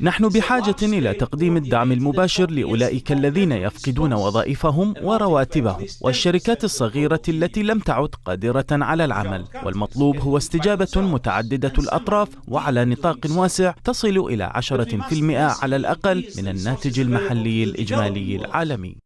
نحن بحاجة إلى تقديم الدعم المباشر لأولئك الذين يفقدون وظائفهم ورواتبهم والشركات الصغيرة التي لم تعد قادرة على العمل والمطلوب هو استجابة متعددة الأطراف وعلى نطاق واسع تصل إلى 10% على الأقل من الناتج المحلي الإجمالي العالمي.